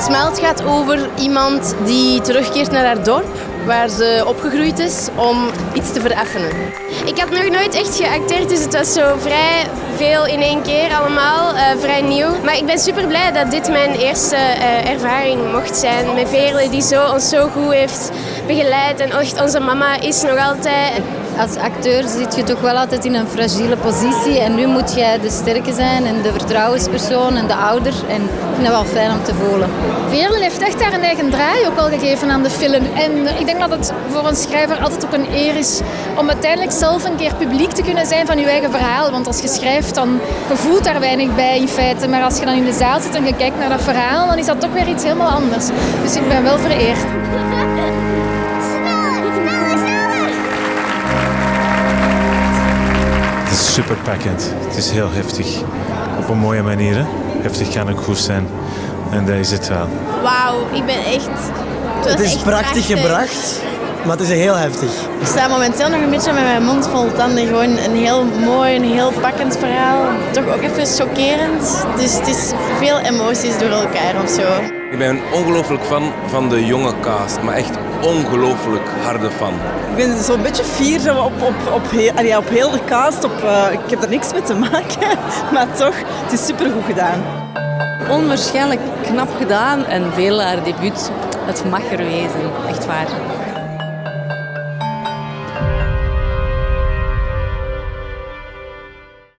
Smelt gaat over iemand die terugkeert naar haar dorp, waar ze opgegroeid is, om iets te vereffenen. Ik had nog nooit echt geacteerd, dus het was zo vrij veel in één keer allemaal, uh, vrij nieuw. Maar ik ben super blij dat dit mijn eerste uh, ervaring mocht zijn. Met Veerle die zo, ons zo goed heeft begeleid en echt onze mama is nog altijd als acteur zit je toch wel altijd in een fragiele positie. En nu moet jij de sterke zijn en de vertrouwenspersoon en de ouder. En ik vind dat wel fijn om te voelen. Veerlen heeft echt daar een eigen draai ook al gegeven aan de film. En ik denk dat het voor een schrijver altijd ook een eer is om uiteindelijk zelf een keer publiek te kunnen zijn van je eigen verhaal. Want als je schrijft, dan voelt daar weinig bij in feite. Maar als je dan in de zaal zit en je kijkt naar dat verhaal, dan is dat toch weer iets helemaal anders. Dus ik ben wel vereerd. Super pakkend. Het is heel heftig. Op een mooie manier. Hè? Heftig kan ook goed zijn. En dat is het wel. Wauw, ik ben echt... Het, het is prachtig, gebracht. Maar het is heel heftig. Ik sta momenteel nog een beetje met mijn mond vol tanden. Gewoon een heel mooi, een heel pakkend verhaal. Toch ook even chockerend. Dus het is veel emoties door elkaar of zo. Ik ben ongelooflijk fan van de jonge cast. Maar echt ongelooflijk harde fan. Ik ben zo'n beetje fier op, op, op, heel, op heel de cast. Op, uh, ik heb er niks mee te maken, maar toch, het is supergoed gedaan. Onwaarschijnlijk knap gedaan en veel haar debuut. Het mag er wezen, echt waar.